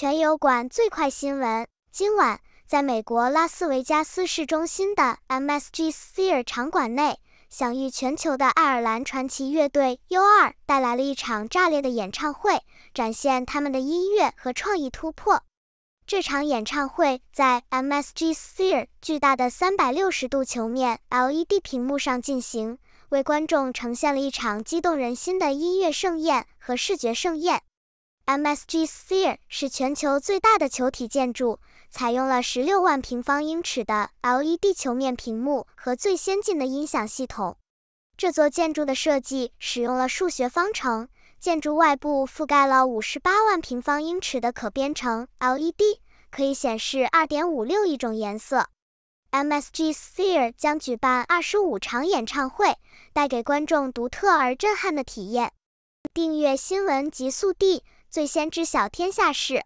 全油管最快新闻：今晚，在美国拉斯维加斯市中心的 MSG Sphere 场馆内，享誉全球的爱尔兰传奇乐队 U2 带来了一场炸裂的演唱会，展现他们的音乐和创意突破。这场演唱会在 MSG Sphere 巨大的三百六十度球面 LED 屏幕上进行，为观众呈现了一场激动人心的音乐盛宴和视觉盛宴。MSG Sphere 是全球最大的球体建筑，采用了十六万平方英尺的 LED 球面屏幕和最先进的音响系统。这座建筑的设计使用了数学方程，建筑外部覆盖了五十八万平方英尺的可编程 LED，可以显示二点五六亿种颜色。MSG Sphere 将举办二十五场演唱会，带给观众独特而震撼的体验。订阅新闻极速递。最先知晓天下事。